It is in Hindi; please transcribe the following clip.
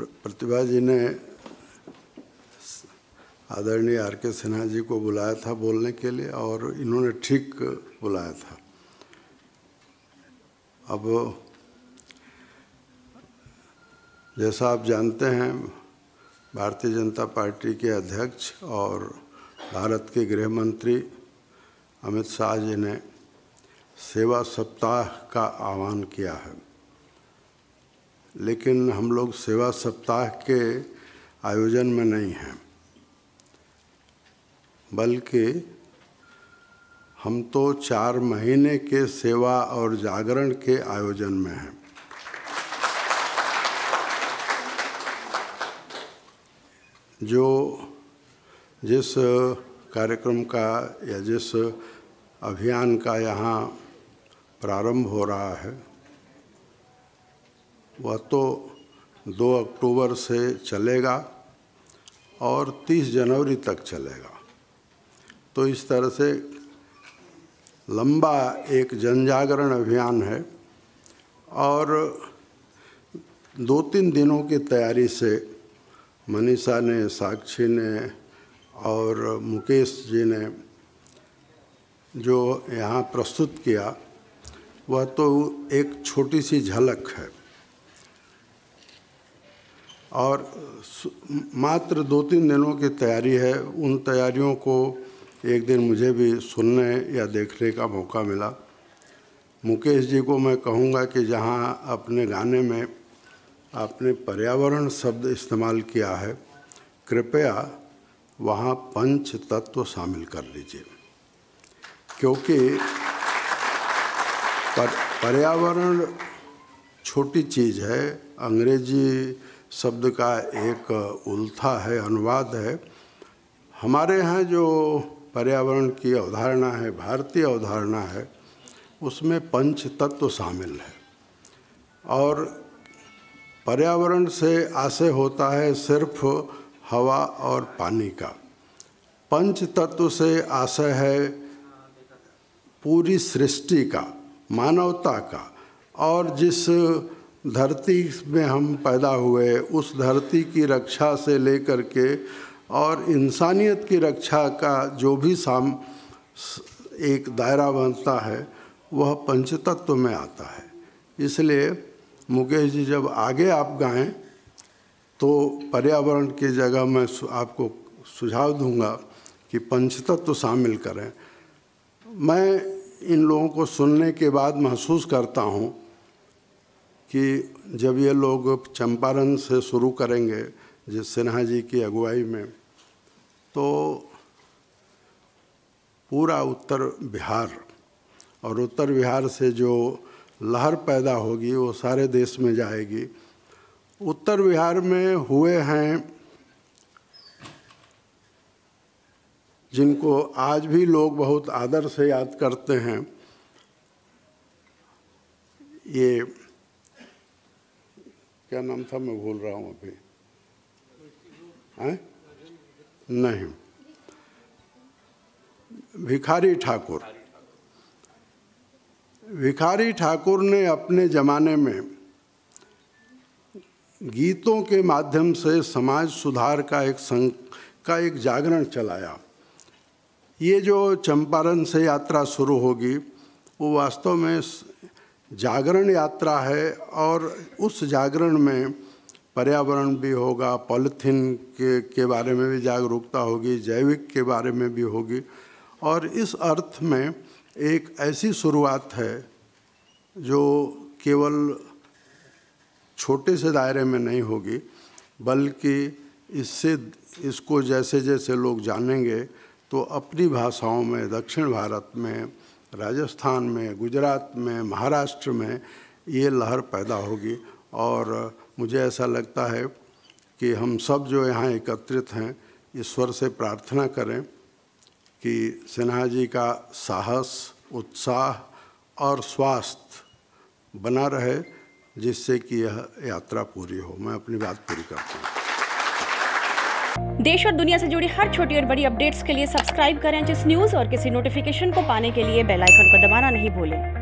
प्रतिभा जी ने आदरणीय आर के सिन्हा जी को बुलाया था बोलने के लिए और इन्होंने ठीक बुलाया था। अब जैसा आप जानते हैं, भारतीय जनता पार्टी के अध्यक्ष और भारत के गृह मंत्री अमित शाह जी ने सेवा सप्ताह का आह्वान किया है। लेकिन हम लोग सेवा सप्ताह के आयोजन में नहीं हैं। बल्कि हम तो चार महीने के सेवा और जागरण के आयोजन में हैं। जो जिस कार्यक्रम का या जिस अभियान का यहाँ प्रारंभ हो रहा है वह तो 2 अक्टूबर से चलेगा और 30 जनवरी तक चलेगा। तो इस तरह से लंबा एक जनजागरण अभियान है और दो तीन दिनों की तैयारी से मनीषा ने, साक्षी ने और मुकेश जी ने जो यहाँ प्रस्तुत किया, वह तो एक छोटी सी झलक है। और मात्र दो तीन दिनों की तैयारी है। उन तैयारियों को एक दिन मुझे भी सुनने या देखने का मौका मिला। मुकेश जी को मैं कहूँगा कि जहाँ अपने गाने में आपने पर्यावरण शब्द इस्तेमाल किया है कृपया वहाँ पंच तत्व शामिल कर लीजिए। क्योंकि पर, पर्यावरण छोटी चीज़ है। अंग्रेज़ी शब्द का एक उल्था है, अनुवाद है। हमारे यहाँ जो पर्यावरण की अवधारणा है, भारतीय अवधारणा है, उसमें पंच तत्व शामिल है। और पर्यावरण से आशय होता है सिर्फ़ हवा और पानी का। पंच तत्व से आशय है पूरी सृष्टि का, मानवता का। और जिस धरती में हम पैदा हुए, उस धरती की रक्षा से लेकर के और इंसानियत की रक्षा का जो भी साम, एक दायरा बनता है, वह पंचतत्व में आता है। इसलिए मुकेश जी, जब आगे आप गाएँ तो पर्यावरण की जगह मैं आपको सुझाव दूँगा कि पंचतत्व शामिल करें। मैं इन लोगों को सुनने के बाद महसूस करता हूँ कि जब ये लोग चंपारण से शुरू करेंगे, जिस सिन्हा जी की अगुवाई में तो पूरा उत्तर बिहार और उत्तर बिहार से जो लहर पैदा होगी, वो सारे देश में जाएगी। उत्तर बिहार में हुए हैं जिनको आज भी लोग बहुत आदर से याद करते हैं। ये क्या नाम था, मैं भूल रहा हूँ अभी। हैं? नहीं। भिखारी ठाकुर। भिखारी ठाकुर ने अपने ज़माने में गीतों के माध्यम से समाज सुधार का एक संग का एक जागरण चलाया। ये जो चंपारण से यात्रा शुरू होगी, वो वास्तव में जागरण यात्रा है और उस जागरण में पर्यावरण भी होगा, पॉलिथीन के के बारे में भी जागरूकता होगी, जैविक के बारे में भी होगी। और इस अर्थ में एक ऐसी शुरुआत है जो केवल छोटे से दायरे में नहीं होगी, बल्कि इससे, इसको जैसे जैसे लोग जानेंगे तो अपनी भाषाओं में, दक्षिण भारत में राजस्थान में, गुजरात में, महाराष्ट्र में ये लहर पैदा होगी। और मुझे ऐसा लगता है कि हम सब जो यहाँ एकत्रित हैं, ईश्वर से प्रार्थना करें कि सिन्हा जी का साहस, उत्साह और स्वास्थ्य बना रहे, जिससे कि यह यात्रा पूरी हो। मैं अपनी बात पूरी करता हूँ। देश और दुनिया से जुड़ी हर छोटी और बड़ी अपडेट्स के लिए सब्सक्राइब करें जिस न्यूज़ और किसी नोटिफिकेशन को पाने के लिए बेल आइकन को दबाना नहीं भूलें।